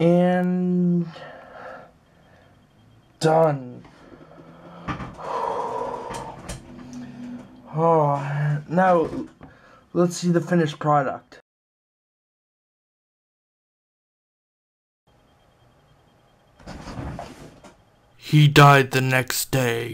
And done. Oh, now let's see the finished product. He died the next day.